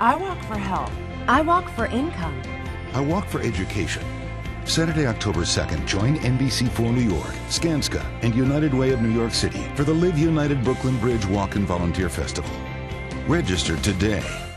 I walk for health. I walk for income. I walk for education. Saturday, October 2nd, join NBC4 New York, Skanska, and United Way of New York City for the Live United Brooklyn Bridge Walk and Volunteer Festival. Register today